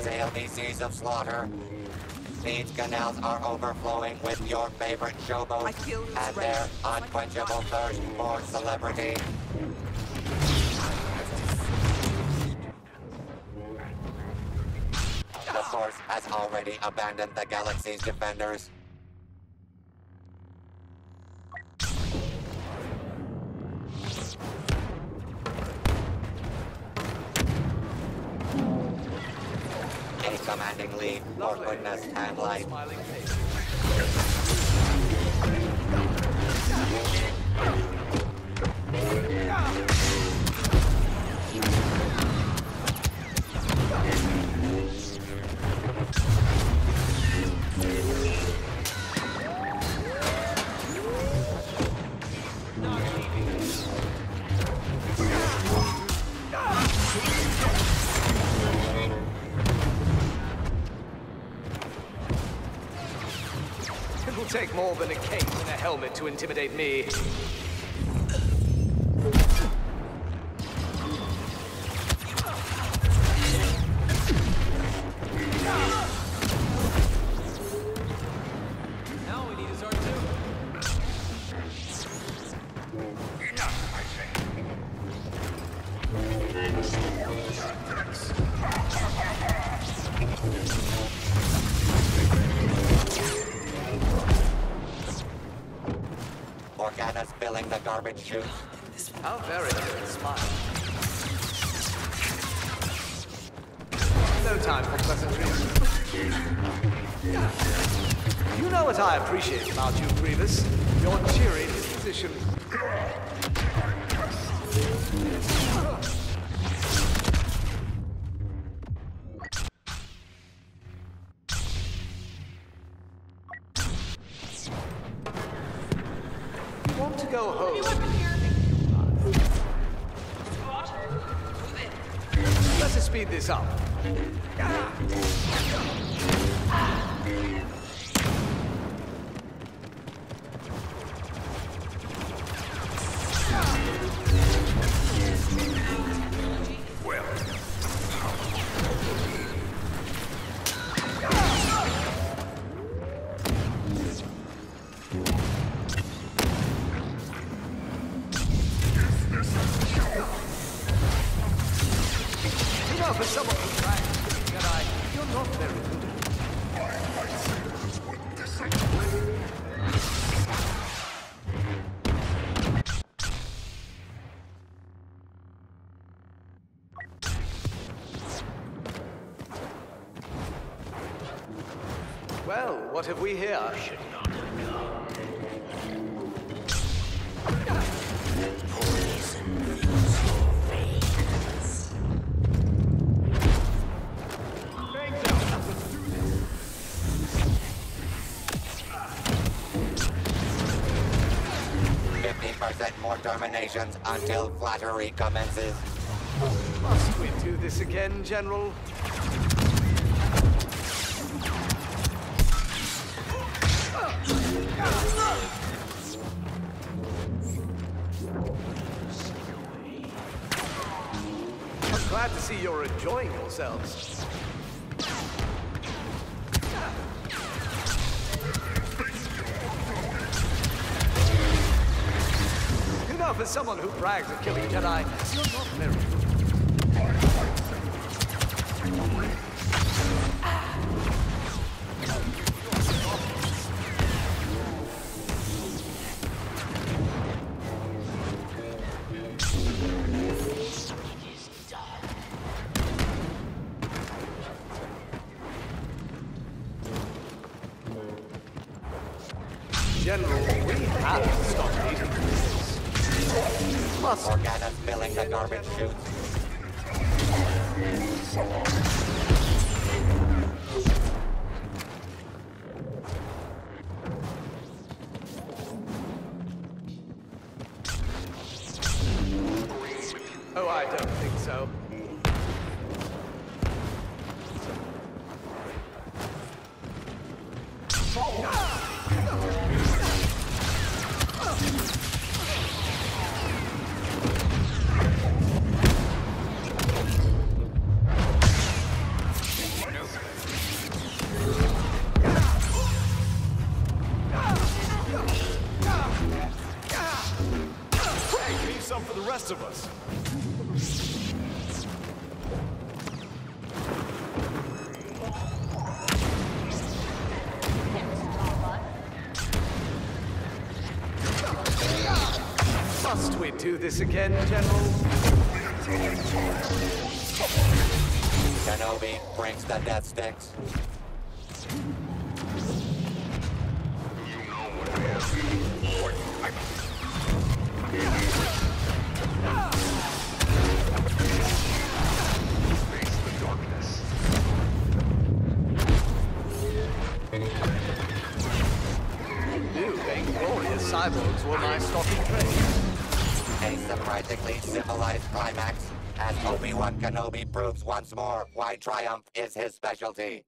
sail these seas of slaughter. These canals are overflowing with your favorite showboats and their unquenchable thirst for celebrity. The Force has already abandoned the galaxy's defenders. A commanding lead goodness and light. Take more than a cape and a helmet to intimidate me. Now we need Morgana's filling the garbage chute. How very smile. No time for pleasantries. You know what I appreciate about you, Grievous? Your cheery disposition. Go home? Let's speed this up. Know, for someone who tried Jedi, you're not. Well, what have we here? Fifty percent until flattery commences. Must we do this again, General? I'm glad to see you're enjoying yourselves. Know, for someone who brags of killing Jedi, you're not very. General, we have to stop eating Must filling the garbage chute. Oh, I don't think so. The rest of us. Must we do this again, General? Kenobi brings the death sticks. New and glorious cyborgs were my stock in trade. A surprisingly civilized climax, as Obi-Wan Kenobi proves once more why triumph is his specialty.